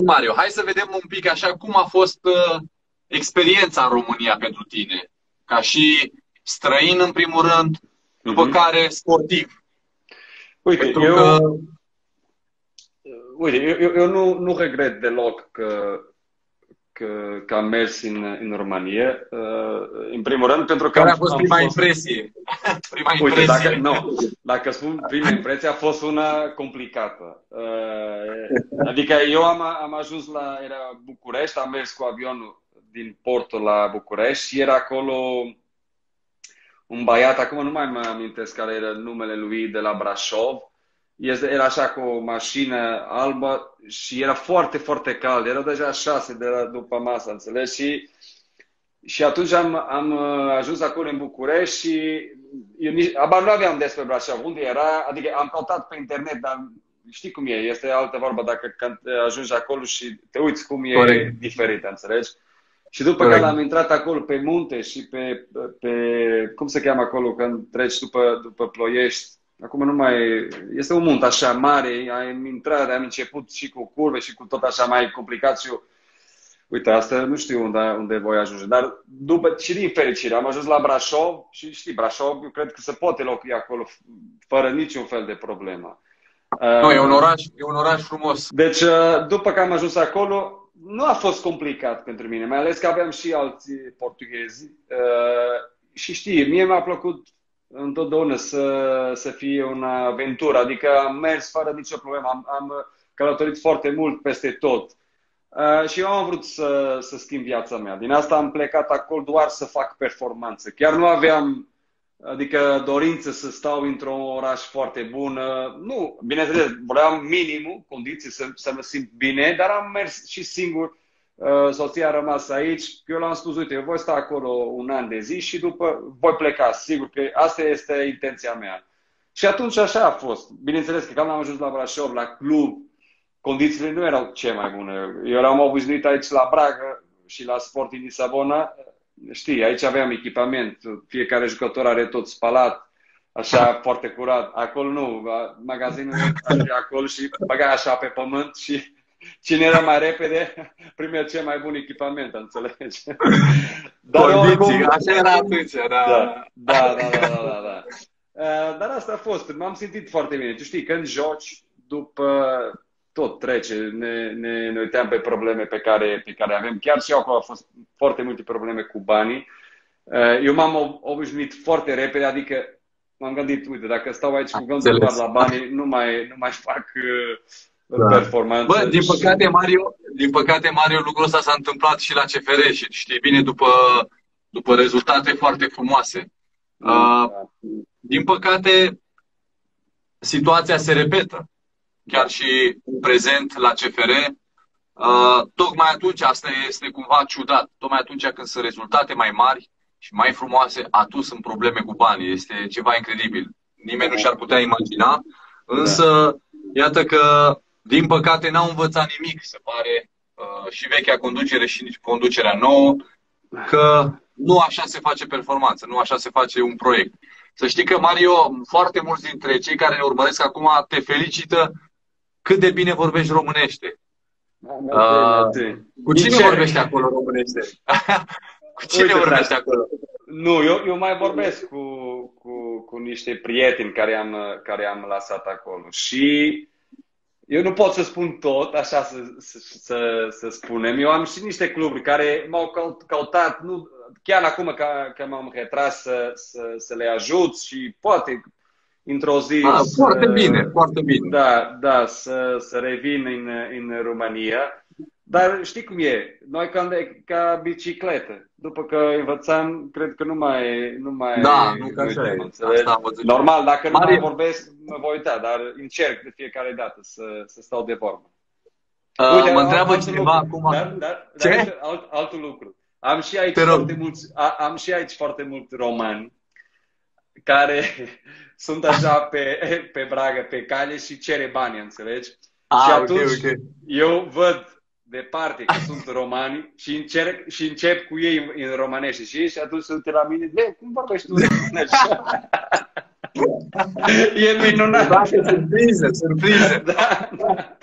Bun, Mario, hai să vedem un pic așa cum a fost uh, experiența în România pentru tine. Ca și străin, în primul rând, după mm-hmm. care sportiv. Uite, pentru eu, că... uite, eu, eu nu, nu regret deloc că că, că am mers în, în România. Uh, în primul rând, pentru că. Care a fost prima fost... impresie? prima Uite, impresie. Dacă, nu, dacă spun prima impresie, a fost una complicată. Uh, adică eu am, am ajuns la era București, am mers cu avionul din portul la București și era acolo un băiat, acum nu mai mă amintesc care era numele lui de la Brașov, este, era așa cu o mașină albă și era foarte, foarte cald. Era deja șase de la, după masă, înțelegi? Și, și atunci am, am uh, ajuns acolo în București și eu nici, abar nu aveam despre Brașov. Unde era? Adică am căutat pe internet, dar știi cum e, este altă vorbă dacă când ajungi acolo și te uiți cum e Corect. diferit, înțelegi? Și după Corect. care am intrat acolo pe munte și pe, pe, cum se cheamă acolo când treci după, după Ploiești, Acum nu mai... Este un munt așa mare, am intrat, am început și cu curve și cu tot așa mai complicat și eu... Uite, asta nu știu unde, unde voi ajunge, dar după, și din fericire am ajuns la Brașov și știi, Brașov, eu cred că se poate locui acolo fără niciun fel de problemă. Nu, e un oraș, e un oraș frumos. Deci, uh, după că am ajuns acolo, nu a fost complicat pentru mine, mai ales că aveam și alții portughezi. Uh, și știi, mie mi-a plăcut întotdeauna să, să fie o aventură. Adică am mers fără nicio problemă, am, am călătorit foarte mult peste tot. Uh, și eu am vrut să, să schimb viața mea. Din asta am plecat acolo doar să fac performanță. Chiar nu aveam adică dorință să stau într-un oraș foarte bun. Nu, bineînțeles, vreau minimul condiții să, să mă simt bine, dar am mers și singur Uh, soția a rămas aici, eu l-am spus, uite, eu voi sta acolo un an de zi și după voi pleca, sigur că asta este intenția mea. Și atunci așa a fost. Bineînțeles că când am ajuns la Brașov, la club, condițiile nu erau ce mai bune. Eu eram obișnuit aici la Braga și la Sporting Lisabona. Știi, aici aveam echipament, fiecare jucător are tot spalat, așa foarte curat. Acolo nu, magazinul acolo și băga așa pe pământ și cine era mai repede primea cel mai bun echipament, înțelegi? Dar Condiții, așa era atunci. Da, da, da, da, da, da, da. Uh, dar asta a fost. M-am simțit foarte bine. Tu știi, când joci, după tot trece, ne, ne, ne uitam pe probleme pe care, pe care avem. Chiar și eu acolo au fost foarte multe probleme cu banii. Uh, eu m-am obișnuit foarte repede, adică m-am gândit, uite, dacă stau aici cu gândul doar la bani, nu mai, nu mai fac uh, da. performanță. Bă, din păcate, Mario, din păcate, Mario, lucrul ăsta s-a întâmplat și la CFR și știi bine, după, după rezultate foarte frumoase. Da. Uh, din păcate, situația se repetă. Chiar și prezent la CFR, uh, tocmai atunci, asta este cumva ciudat, tocmai atunci când sunt rezultate mai mari și mai frumoase, atunci sunt probleme cu banii. Este ceva incredibil. Nimeni nu și-ar putea imagina, însă da. iată că din păcate, n-au învățat nimic, se pare, uh, și vechea conducere și conducerea nouă, că nu așa se face performanță, nu așa se face un proiect. Să știi că, Mario, foarte mulți dintre cei care ne urmăresc acum te felicită cât de bine vorbești românește. Da, uh, cu cine ce? vorbești acolo românește? cu cine Uite, vorbești acolo? Nu, eu, eu mai vorbesc cu, cu, cu niște prieteni care am, care am lăsat acolo. Și eu nu pot să spun tot, așa să, să, să, să spunem. Eu am și niște cluburi care m-au căutat, nu, chiar acum că, că m-am retras să, să, să le ajut și poate într-o zi... Ah, să, foarte bine, foarte bine. Da, da, să, să revin în, în România. Dar știi cum e? Noi ca, ca bicicletă. După că învățăm, cred că nu mai... Nu mai da, nu ca așa Normal, dacă Mare... nu mai vorbesc, mă voi uita, dar încerc de fiecare dată să, să stau de vorbă. Uh, Uite, mă întreabă cineva acum... Dar, dar, Ce? Dar alt, altul lucru. Am și aici foarte mulți, a, am și aici foarte mulți romani care sunt așa pe, pe bragă, pe cale și cere bani, înțelegi? Ah, și atunci okay, okay. eu văd departe că sunt romani și, încerc, și încep cu ei în, în romanește și ei și atunci se uită la mine, de cum vorbești tu românește? e minunat. Da, surpriză, surpriză. Da, da.